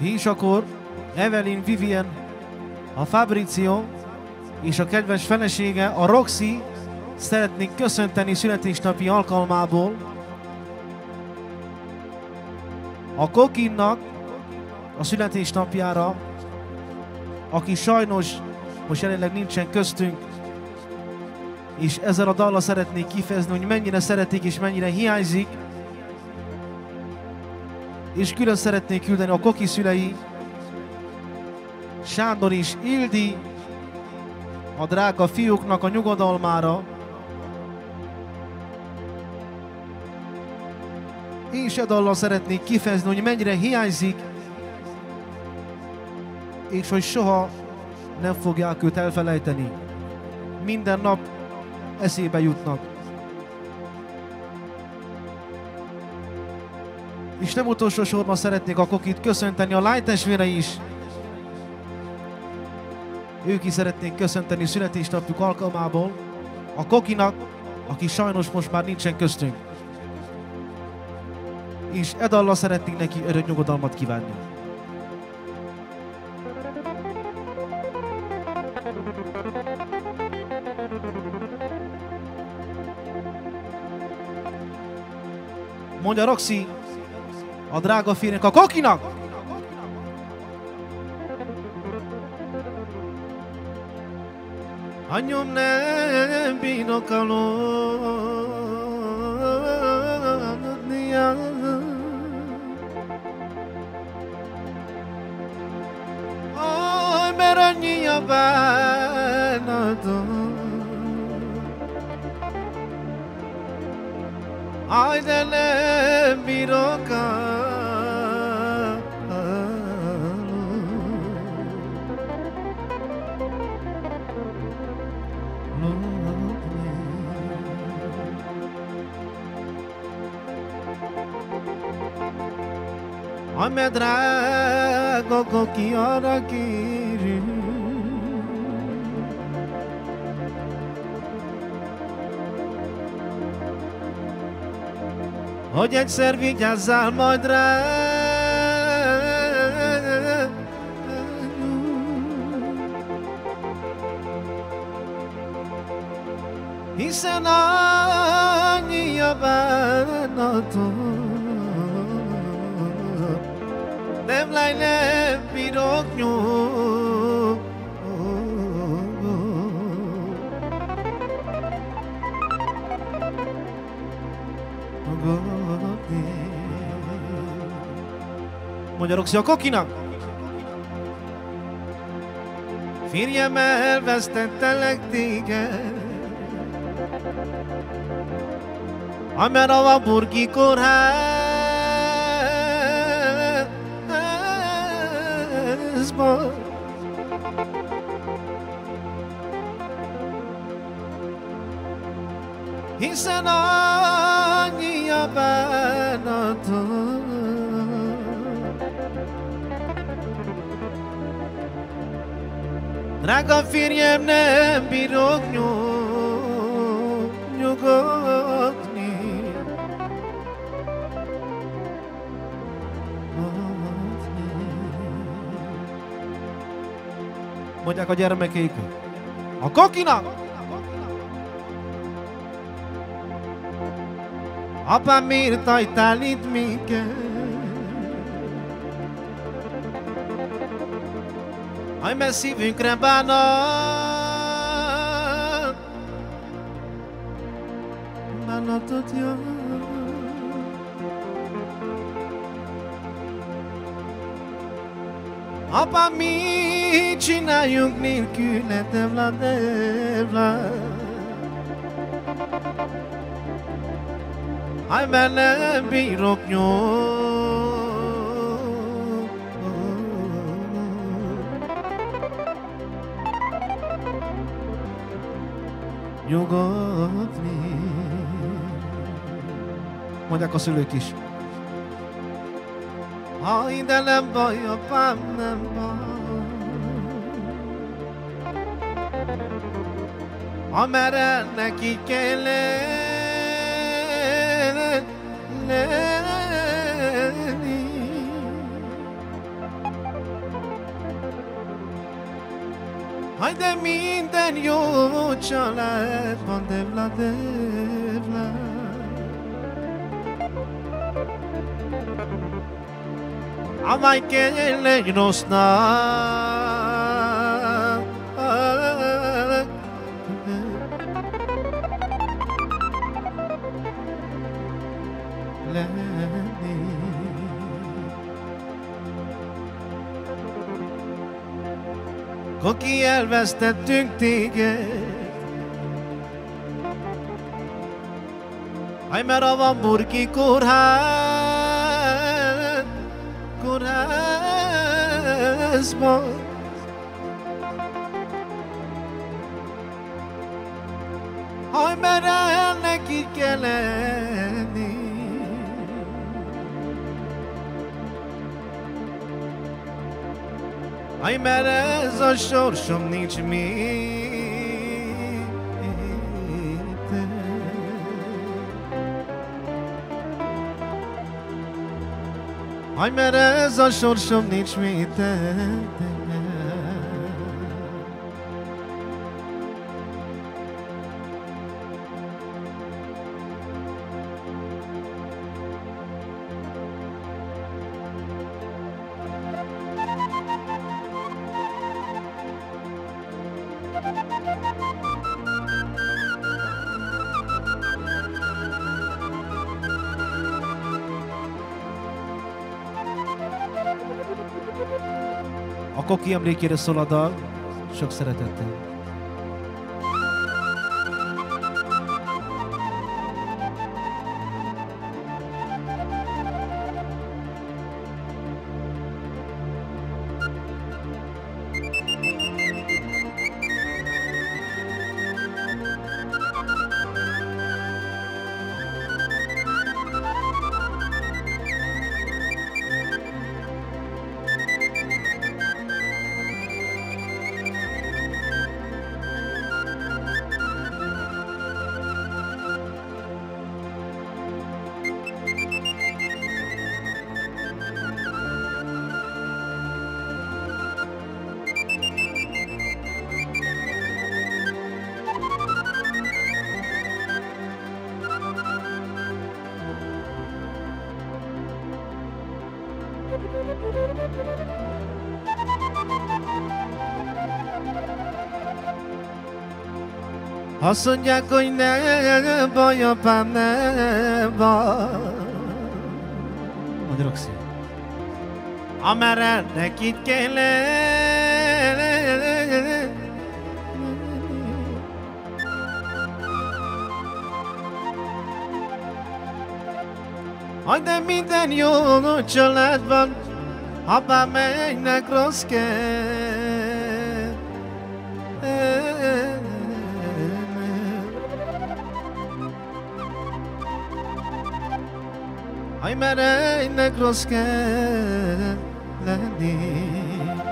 És akkor Evelyn Vivian, a Fabrizio és a kedves felesége, a Roxy szeretnék köszönteni születésnapi alkalmából a Kokinnak a születésnapjára, aki sajnos most jelenleg nincsen köztünk, és ezzel a dallal szeretnék kifejezni, hogy mennyire szeretik és mennyire hiányzik, és külön szeretnék küldeni a Koki szülei, Sándor és Ildi, a drága fiúknak a nyugodalmára, és e dallal szeretnék kifejezni, hogy mennyire hiányzik, és hogy soha nem fogják őt elfelejteni. Minden nap eszébe jutnak. És nem utolsó sorban szeretnék a kokit köszönteni a lány testvére is. Ők is szeretnék köszönteni születésnapjuk alkalmából a kokinak, aki sajnos most már nincsen köztünk. És Edalla szeretnénk neki örök nyugodalmat kívánni. Mondja Roxy, a drága férjnek, a kokinak! Anyom nem bírok aludni Aj, mert annyi a bánatom Aj, de nem bírok Ame drága koki arra kérünk hogy egyszer vigyázzál majd rá. Hiszen annyi a bánatom, nem lány, nem bírok nyúl. Mondja Roxy a kokinak. Férjem elvesztettelek téged, Amer a burgi kórházban. Hiszen annyi Drága férjem, nem bírok nyug, nyugodni. Mondják a gyermekeik. A kokinak! Apám, miért hagytál itt minket? Aj, mert szívünkre bánat Bánatot jön Apa, mit csináljunk nélkül, devla, devla Aj, mert nem bírok nyugodni. Mondják a szülők is. Aj, de nem baj, apám, nem baj. Amerre neki kell. Aj, de minden jó családban, devla, devla. Amai kell egy rossznak. Koki elvesztettünk téged. Aj, mert a Hamburgi kórház Kórházban Aj, mert el neki kell Aj, mert ez a sorsom nincs mit Aj, mert ez a sorsom nincs mit A Koki emlékére szól a dal, sok szeretettel. Azt mondják, hogy ne baj, apám, ne baj. Mondj, Roxy. Amerre nekit kell Aj, de minden jó családban, apám mennek rossz kell. Aj, mert ennek rossz kell lenni.